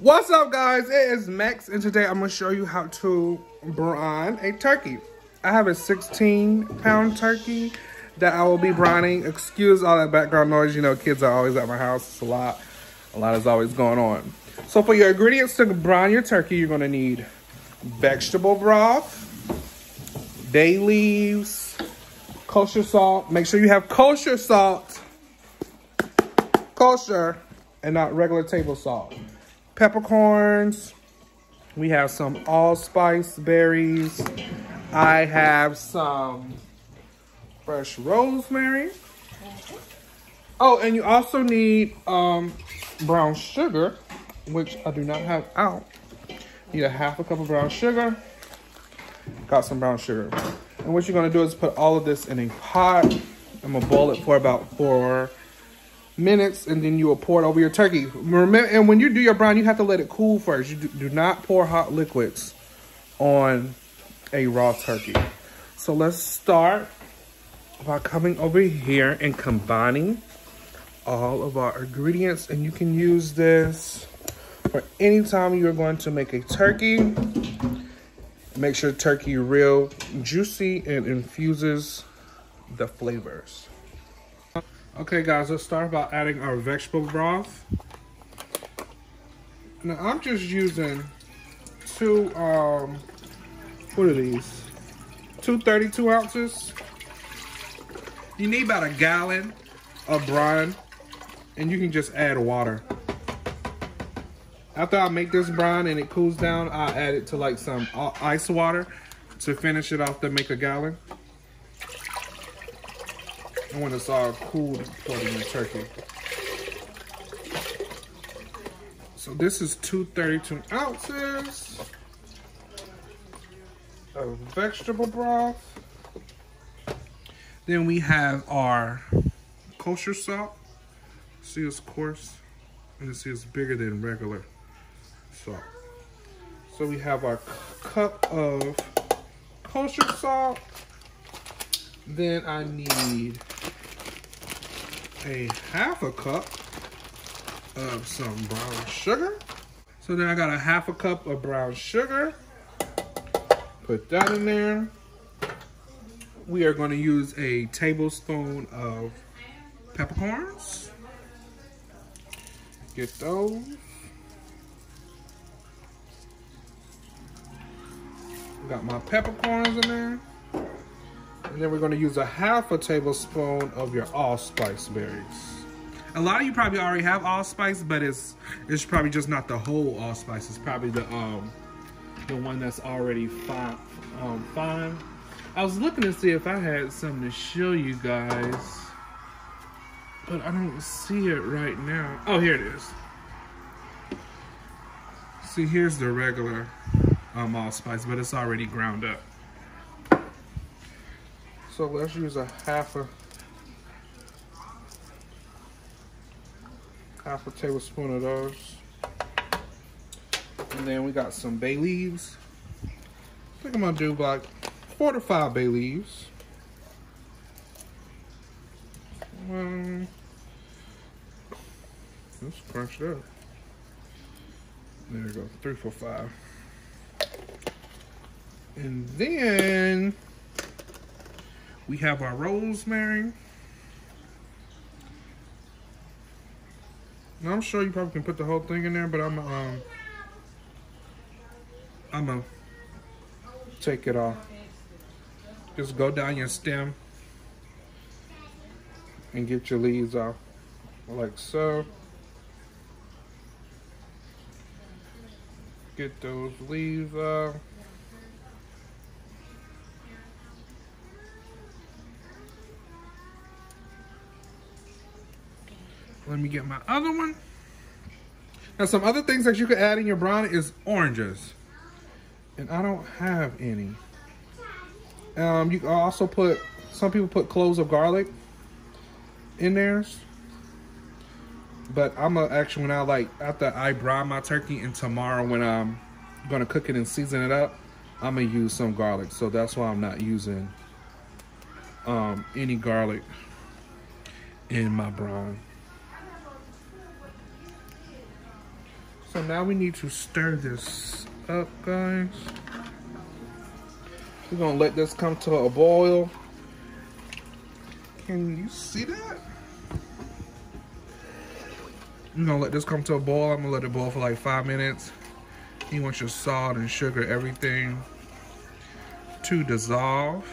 What's up guys? It is Mex and today I'm to show you how to brine a turkey. I have a 16 pound turkey that I will be brining. Excuse all that background noise. You know kids are always at my house. It's a lot. A lot is always going on. So for your ingredients to brine your turkey, you're to need vegetable broth, bay leaves, kosher salt. Make sure you have kosher salt. Kosher and not regular table salt. Peppercorns. We have some allspice berries. I have some fresh rosemary. Oh, and you also need um, brown sugar, which I do not have out. Need a half a cup of brown sugar. Got some brown sugar. And what you're gonna do is put all of this in a pot. I'm gonna boil it for about four minutes and then you will pour it over your turkey. Remember, and when you do your brine, you have to let it cool first. You do, do not pour hot liquids on a raw turkey. So let's start by coming over here and combining all of our ingredients. And you can use this for any time you're going to make a turkey. Make sure turkey real juicy and infuses the flavors. Okay guys, let's start by adding our vegetable broth. Now I'm just using two, um, what are these? Two 32 ounces. You need about a gallon of brine and you can just add water. After I make this brine and it cools down, I add it to like some uh, ice water to finish it off to make a gallon. And when it's all cool, put in turkey. So this is 232 ounces of vegetable broth. Then we have our kosher salt. See it's coarse and see it's bigger than regular salt. So we have our cup of kosher salt. Then I need a half a cup of some brown sugar. So then I got a half a cup of brown sugar. Put that in there. We are going to use a tablespoon of peppercorns. Get those. Got my peppercorns in there. And then we're gonna use a half a tablespoon of your allspice berries. A lot of you probably already have allspice, but it's it's probably just not the whole allspice. It's probably the um the one that's already fine. Um, fine. I was looking to see if I had something to show you guys, but I don't see it right now. Oh, here it is. See, here's the regular um, allspice, but it's already ground up. So let's use a half a half a tablespoon of those. And then we got some bay leaves. I think I'm gonna do like four to five bay leaves. Um, let's crunch it up. There we go, three, four, five. And then we have our rosemary. Now I'm sure you probably can put the whole thing in there, but I'm um I'm gonna take it off. Just go down your stem and get your leaves off like so. Get those leaves off. Let me get my other one. Now some other things that you could add in your brine is oranges. And I don't have any. Um, you also put, some people put cloves of garlic in theirs. But I'm actually, when I like, after I brine my turkey and tomorrow when I'm gonna cook it and season it up, I'm gonna use some garlic. So that's why I'm not using um, any garlic in my brine. So now we need to stir this up, guys. We're gonna let this come to a boil. Can you see that? You're gonna let this come to a boil. I'm gonna let it boil for like five minutes. You want your salt and sugar, everything to dissolve.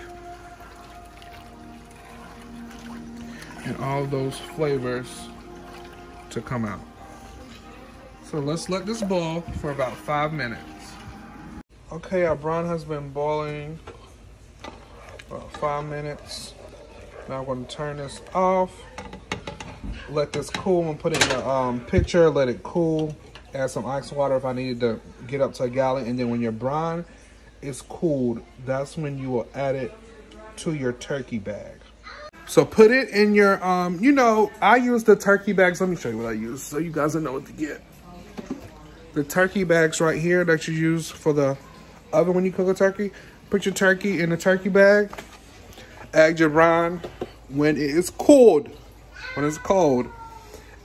And all those flavors to come out. So let's let this boil for about five minutes. Okay, our brown has been boiling about five minutes. Now I'm to turn this off. Let this cool and put it in a um, pitcher. Let it cool. Add some ice water if I needed to get up to a gallon. And then when your brine is cooled, that's when you will add it to your turkey bag. So put it in your, um, you know, I use the turkey bags. Let me show you what I use so you guys know what to get. The turkey bags right here that you use for the oven when you cook a turkey. Put your turkey in a turkey bag. Add your brine when it is cold, when it's cold.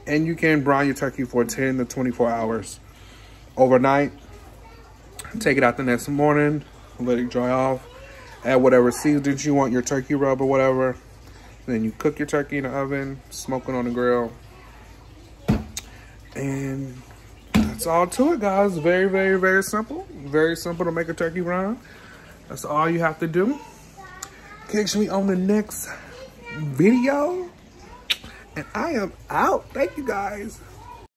And you can brine your turkey for 10 to 24 hours overnight. Take it out the next morning, let it dry off. Add whatever seasonings you want, your turkey rub or whatever. Then you cook your turkey in the oven, smoking on the grill. And that's all to it, guys. Very, very, very simple. Very simple to make a turkey brine. That's all you have to do. Catch me on the next video. And I am out. Thank you, guys.